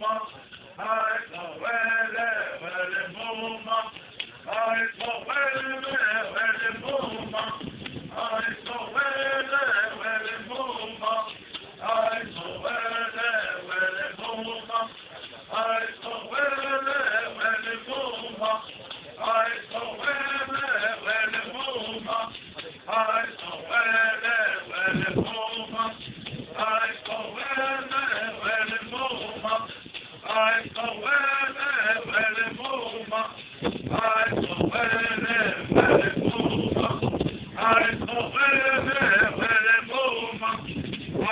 woman. I know where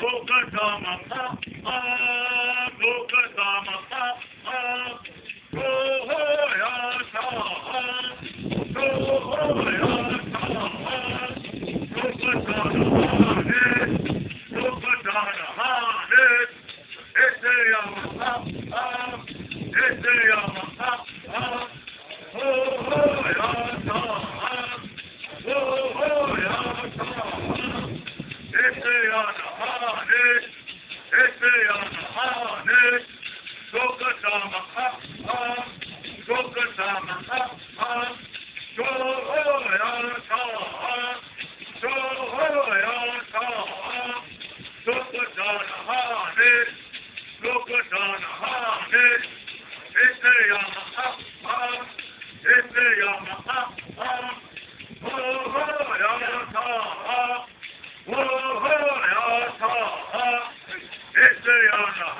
Bokadama, ah, Bokadama, Bokadama, ah.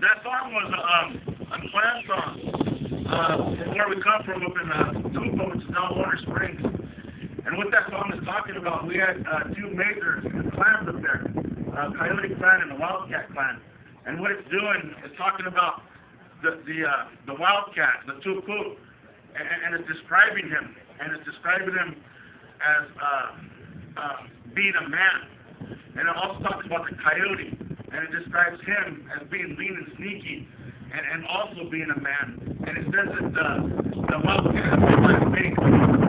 That song was um, a clan song. Uh, where we come from up in uh, Cupa, which is now Warner Springs. And what that song is talking about, we had uh, two major clans up there, uh, Coyote Clan and the Wildcat Clan. And what it's doing is talking about the the uh, the Wildcat, the Tupu, and, and it's describing him, and it's describing him as uh, uh, being a man. And it also talks about the coyote, and it describes him as being lean and sneaky, and, and also being a man. And it says that the, the wildcat is like big.